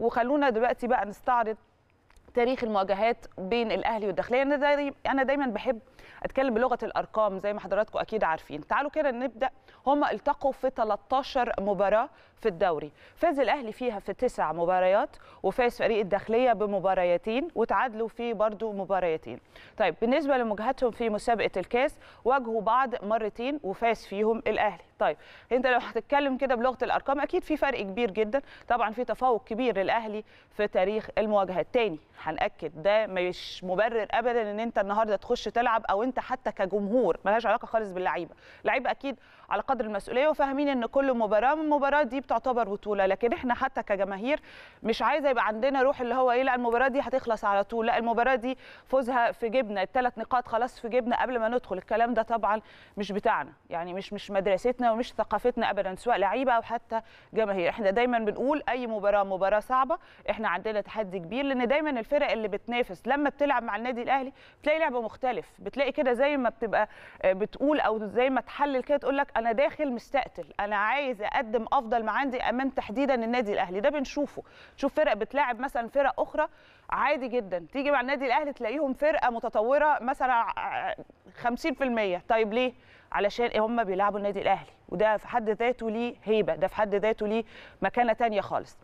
وخلونا دلوقتي بقى نستعرض تاريخ المواجهات بين الأهلي والداخلية. أنا دايما أنا دايما بحب أتكلم بلغة الأرقام زي ما حضراتكم أكيد عارفين. تعالوا كده نبدأ. هم التقوا في 13 مباراة في الدوري. فاز الأهلي فيها في تسع مباريات وفاز فريق الداخلية بمباريتين وتعادلوا في برضو مباريتين. طيب بالنسبة لمواجهتهم في مسابقة الكاس واجهوا بعض مرتين وفاز فيهم الأهلي. طيب انت لو هتتكلم كده بلغة الأرقام أكيد في فرق كبير جدا. طبعا في تفوق كبير للأهلي في تاريخ المواجهات. تاني هنأكد ده مش مبرر ابدا إن أنت النهارده تخش تلعب أو أنت حتى كجمهور ملهاش علاقة خالص باللعيبة. اللعيبة أكيد على قدر المسؤولية وفاهمين إن كل مباراة من المباراه دي بتعتبر بطولة. لكن إحنا حتى كجماهير مش عايزه يبقى عندنا روح اللي هو إيه لا المباراة دي هتخلص على طول. لا المباراة دي فوزها في جبنا الثلاث نقاط خلاص في جبنا قبل ما ندخل. الكلام ده طبعا مش بتاعنا. يعني مش مش مدرستنا ومش ثقافتنا ابدا سواء لعيبة أو حتى جماهير. إحنا دايما بنقول أي مباراة مباراة صعبة إحنا عندنا تحدي كبير لأن دايما الفرق اللي بتنافس لما بتلعب مع النادي الأهلي بتلاقي لعبه مختلف. بتلاقي كده زي ما بتبقى بتقول أو زي ما تحلل كده تقول لك أنا داخل مستقتل أنا عايز أقدم أفضل ما عندي أمام تحديدا النادي الأهلي. ده بنشوفه. تشوف فرق بتلاعب مثلا فرق أخرى عادي جدا. تيجي مع النادي الأهلي تلاقيهم فرقة متطورة مثلا 50% طيب ليه؟ علشان هم بيلعبوا النادي الأهلي وده في حد ذاته ليه هيبة ده في حد ذاته ليه مكانة تانية خالص.